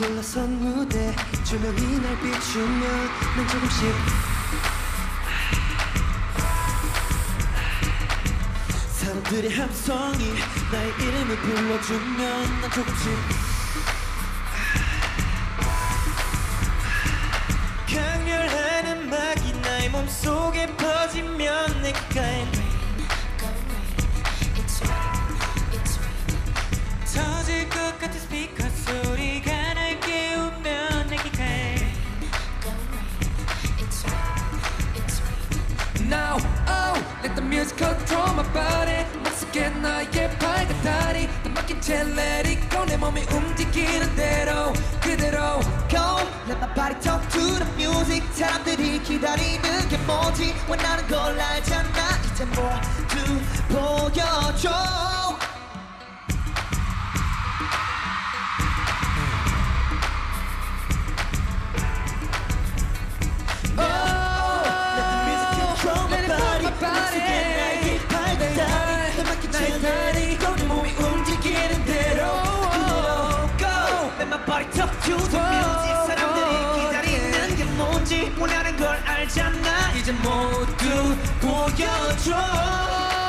낯선 무대 조명이 날 비추면 난 조금씩 사람들의 함성이 나의 이름을 불러주면 난 조금씩 강렬한 음악이 나의 몸속에 퍼지면 내 귓가에 music control my body 낯설게 나의 밝은 다리 난 맡긴 채 let it go 내 몸이 움직이는 대로 그대로 Go, let my body talk to the music 사람들이 기다리는 게 뭔지 원하는 걸 알잖아 이제 모두 보여줘 music 사람들이 기다리는 게 뭔지 원하는 걸 알잖아. 이제 모두 보여줘